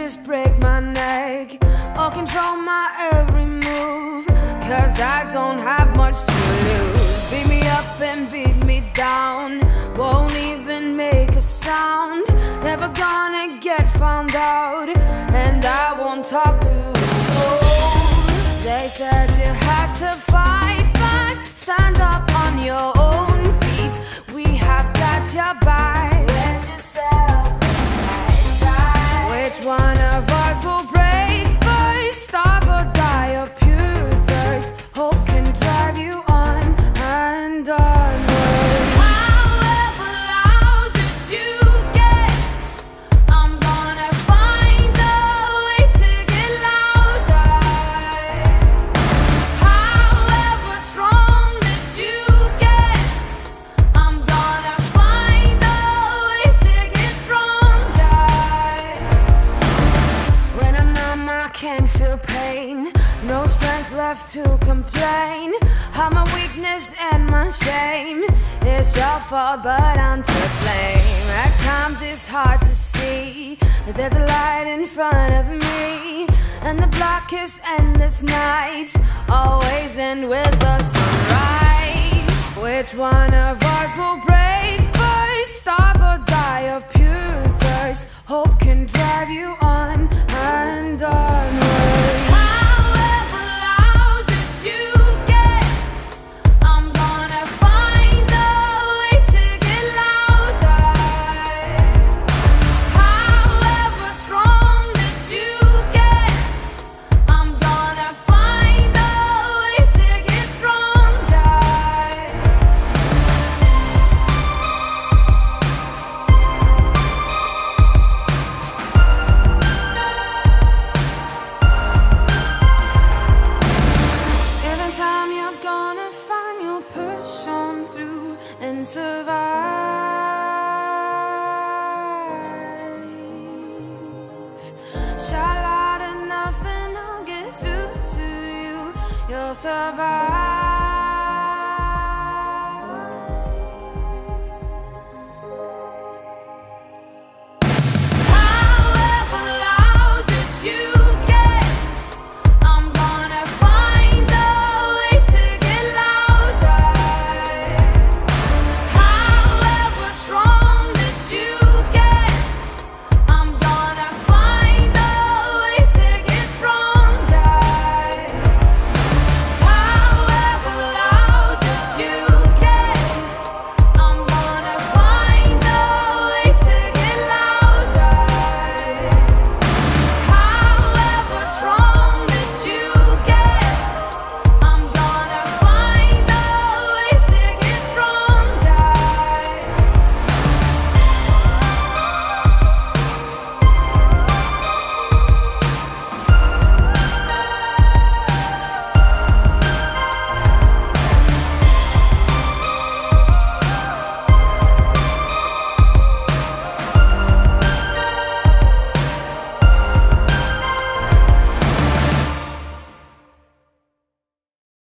Just break my neck or control my every move. Cause I don't have much to lose. Beat me up and beat me down. Won't even make a sound. Never gonna get found out. And I won't talk to a soul. They said you had to fight back. Stand up on your I can't feel pain. No strength left to complain. I'm my weakness and my shame. It's your fault, but I'm to blame. At times it's hard to see that there's a light in front of me. And the blackest endless nights always end with the sunrise. Which one of us will break You'll survive.